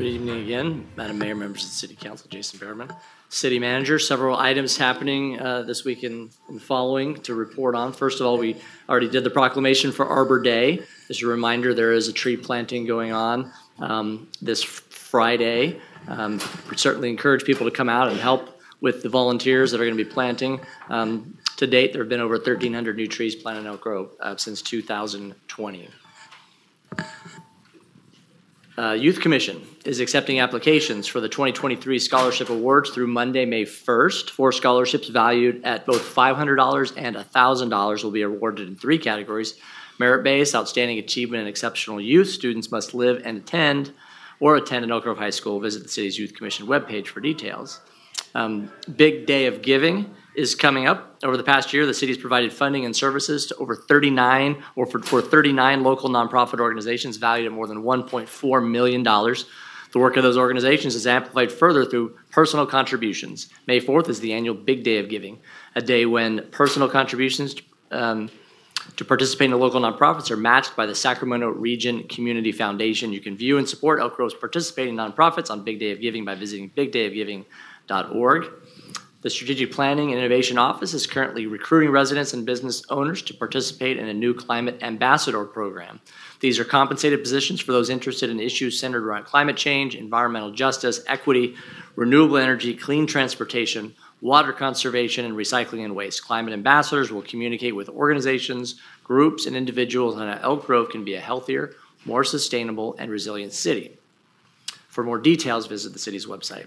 evening again, Madam Mayor, members of the City Council, Jason Behrmann. City Manager, several items happening uh, this week and and following to report on. First of all, we already did the proclamation for Arbor Day. As a reminder, there is a tree planting going on um, this Friday. Um, we Certainly encourage people to come out and help with the volunteers that are going to be planting. Um, To date, there have been over 1,300 new trees planted in Elk Grove uh, since 2020. Uh, Youth Commission is accepting applications for the 2023 Scholarship Awards through Monday, May 1st. Four scholarships valued at both $500 and $1,000 will be awarded in three categories. Merit-based, outstanding achievement, and exceptional youth. Students must live and attend or attend an Elk Grove High School. Visit the city's Youth Commission webpage for details. Um, Big Day of Giving is coming up. Over the past year, the city's provided funding and services to over 39 or for, for 39 local nonprofit organizations valued at more than 1.4 million dollars. The work of those organizations is amplified further through personal contributions. May 4th is the annual Big Day of Giving, a day when personal contributions um, to participate in local nonprofits are matched by the Sacramento Region Community Foundation. You can view and support Elk Grove's participating nonprofits on Big Day of Giving by visiting bigdayofgiving.org. The Strategic Planning and Innovation Office is currently recruiting residents and business owners to participate in a new Climate Ambassador program. These are compensated positions for those interested in issues centered around climate change, environmental justice, equity, renewable energy, clean transportation, water conservation, and recycling and waste. Climate ambassadors will communicate with organizations, groups, and individuals on how Elk Grove can be a healthier, more sustainable, and resilient city. For more details, visit the city's website.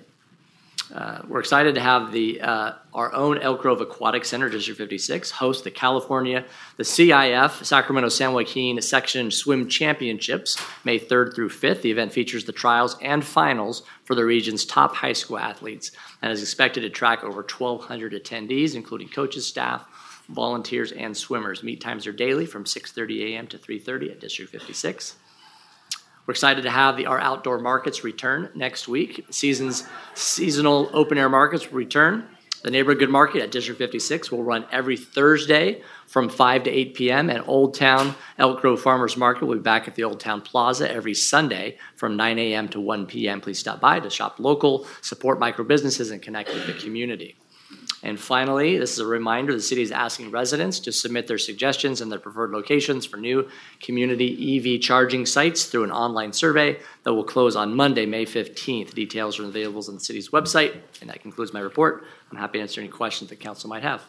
Uh, we're excited to have the uh, our own Elk Grove Aquatic Center, District 56, host the California, the CIF Sacramento San Joaquin Section Swim Championships, May 3rd through 5th. The event features the trials and finals for the region's top high school athletes and is expected to track over 1,200 attendees, including coaches, staff, volunteers, and swimmers. Meet times are daily from 6:30 a.m. to 3:30 at District 56. We're excited to have the, our outdoor markets return next week. Seasons, seasonal open air markets return. The Neighborhood Good Market at District 56 will run every Thursday from 5 to 8 p.m. And Old Town Elk Grove Farmers Market will be back at the Old Town Plaza every Sunday from 9 a.m. to 1 p.m. Please stop by to shop local, support micro businesses, and connect with the community. And finally, this is a reminder the city is asking residents to submit their suggestions and their preferred locations for new community EV charging sites through an online survey that will close on Monday, May 15th. Details are available on the city's website. And that concludes my report. I'm happy to answer any questions that council might have.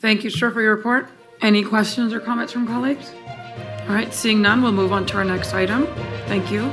Thank you, sir, for your report. Any questions or comments from colleagues? All right, seeing none, we'll move on to our next item. Thank you.